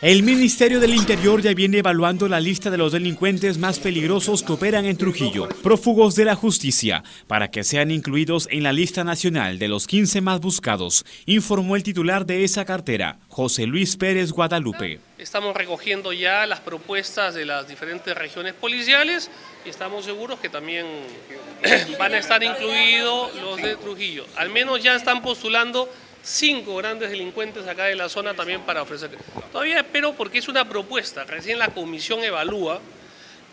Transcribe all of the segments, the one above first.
El Ministerio del Interior ya viene evaluando la lista de los delincuentes más peligrosos que operan en Trujillo, prófugos de la justicia, para que sean incluidos en la lista nacional de los 15 más buscados, informó el titular de esa cartera, José Luis Pérez Guadalupe. Estamos recogiendo ya las propuestas de las diferentes regiones policiales y estamos seguros que también van a estar incluidos los de Trujillo. Al menos ya están postulando cinco grandes delincuentes acá de la zona también para ofrecer. Todavía espero porque es una propuesta, recién la comisión evalúa,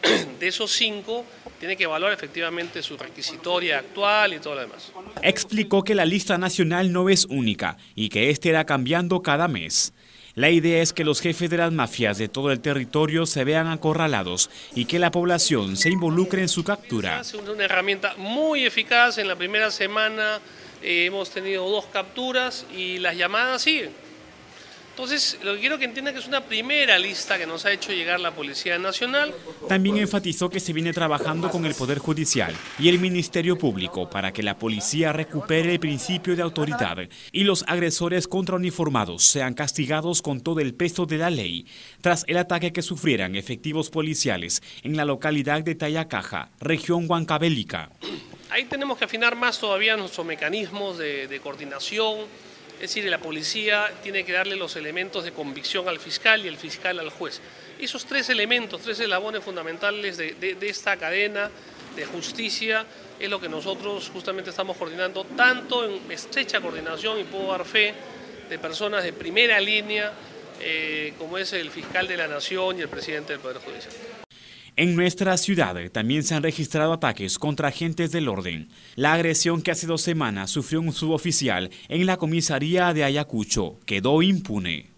de esos cinco, tiene que evaluar efectivamente su requisitoria actual y todo lo demás. Explicó que la lista nacional no es única y que este irá cambiando cada mes. La idea es que los jefes de las mafias de todo el territorio se vean acorralados y que la población se involucre en su captura. Es una herramienta muy eficaz en la primera semana eh, hemos tenido dos capturas y las llamadas siguen. Entonces, lo que quiero que entiendan que es una primera lista que nos ha hecho llegar la Policía Nacional. También enfatizó que se viene trabajando con el Poder Judicial y el Ministerio Público para que la policía recupere el principio de autoridad y los agresores contrauniformados sean castigados con todo el peso de la ley tras el ataque que sufrieran efectivos policiales en la localidad de Tayacaja, región Huancabélica. Ahí tenemos que afinar más todavía nuestros mecanismos de, coordinación, es decir, la policía tiene que darle los elementos de convicción al fiscal y el fiscal al juez. Esos tres elementos, tres eslabones fundamentales de, esta cadena de justicia es lo que nosotros justamente estamos coordinando, tanto en estrecha coordinación, y puedo dar fe, de personas de primera línea, eh, como es el fiscal de la Nación y el presidente del Poder Judicial. En nuestra ciudad también se han registrado ataques contra agentes del orden. La agresión que hace dos semanas sufrió un suboficial en la comisaría de Ayacucho quedó impune.